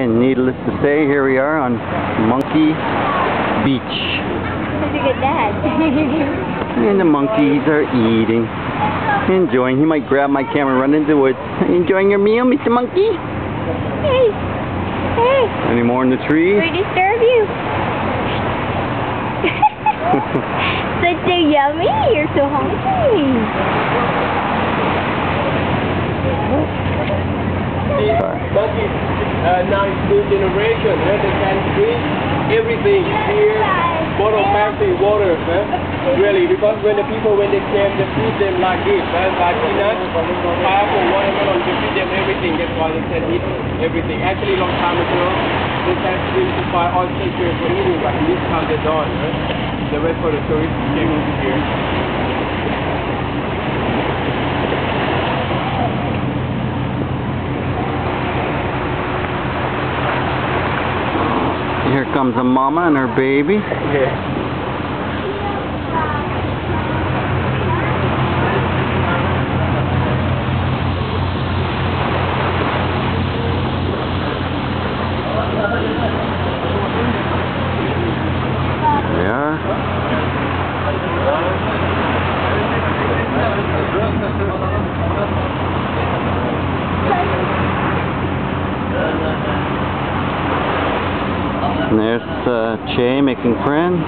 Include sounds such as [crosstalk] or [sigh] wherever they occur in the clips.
And needless to say, here we are on Monkey Beach. Such a good dad. [laughs] And the monkeys are eating. Enjoying. He might grab my camera and run into the woods. [laughs] Enjoying your meal, Mr. Monkey? hey, hey, Any more in the trees? we disturb you. [laughs] Such a yummy. You're so hungry. Monkey uh, now is new generation, where they can drink everything here, bottle plastic water, huh? really, because when the people, when they came, they feed them like this, huh? like peanuts, pineapple, watermelon, they feed them everything, that's why they can eat everything. Actually, long time ago, they to buy all takers for eating, but this time they're done, huh? the rest for the tourists came over here. Here comes a mama and her baby. Yeah. And there's uh, Che making friends.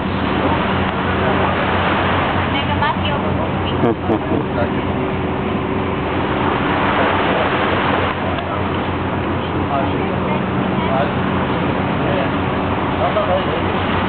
[laughs] [laughs]